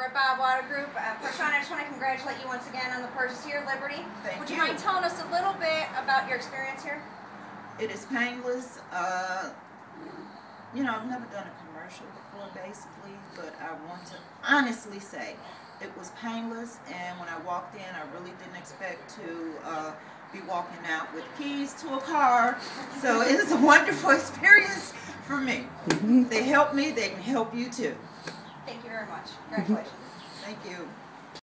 At Bobb Auto Group. Uh, Prashant, I just want to congratulate you once again on the purchase here at Liberty. Thank Would you, you. mind telling us a little bit about your experience here? It is painless. Uh, you know, I've never done a commercial before, basically, but I want to honestly say it was painless. And when I walked in, I really didn't expect to uh, be walking out with keys to a car. So it is a wonderful experience for me. They helped me. They can help you too. Thank you very much. Mm-hmm. Congratulations. Thank you.